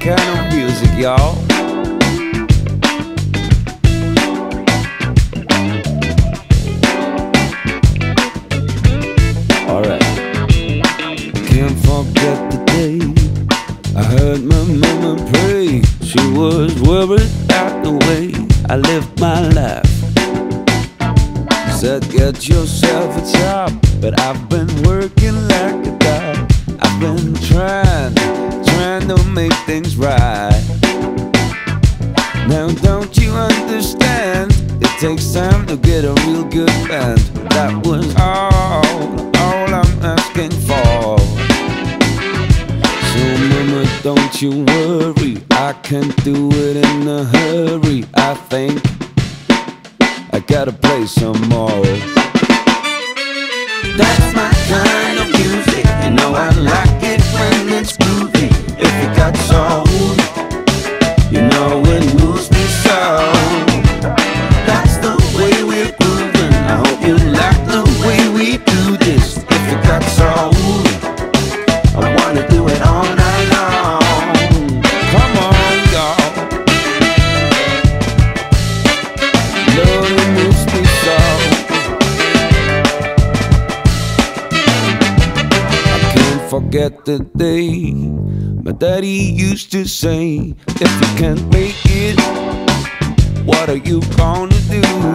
kind of music, y'all. Alright. Can't forget the day I heard my mama pray. She was worried about the way I lived my life. Said, get yourself a job, but I've been working like a takes time to get a real good band. That was all, all I'm asking for. So, mama, don't you worry. I can do it in a hurry. I think I gotta play some more. That's my kind of music. Forget the day my daddy used to say, If you can't make it, what are you gonna do?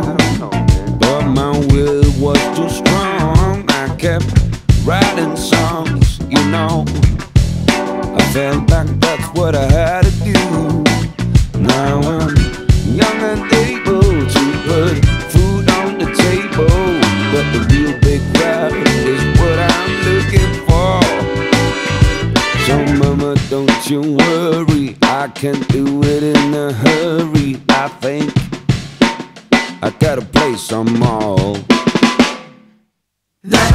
You worry. I can do it in a hurry. I think I gotta play some more. That's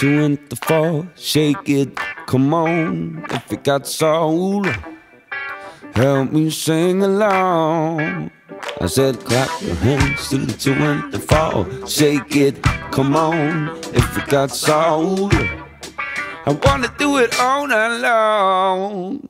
two and the four, shake it, come on. If it got soul, help me sing along. I said, clap your hands to the two and the four, shake it, come on. If it got soul, I wanna do it all night long.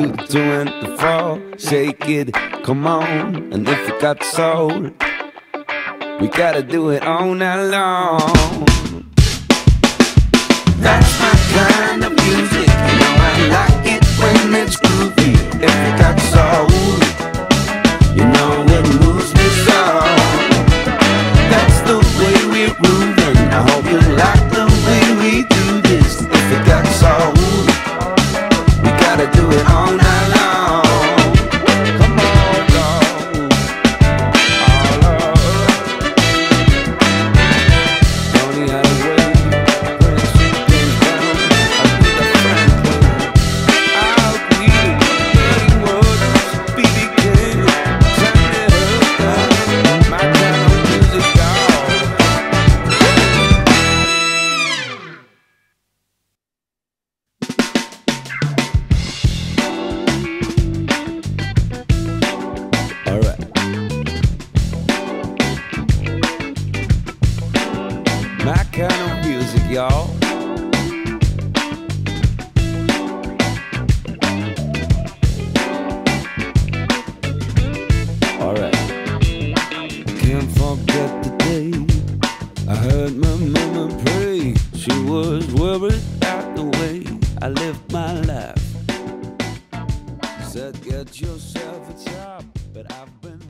To two and the four, shake it, come on. And if you got soul, we gotta do it all night long. That's my kind of music. You know I like it when it's groovy. If it got soul, My kind of music, y'all. All right. Can't forget the day I heard my mama pray. She was worried about the way I lived my life. Said, get yourself a job, but I've been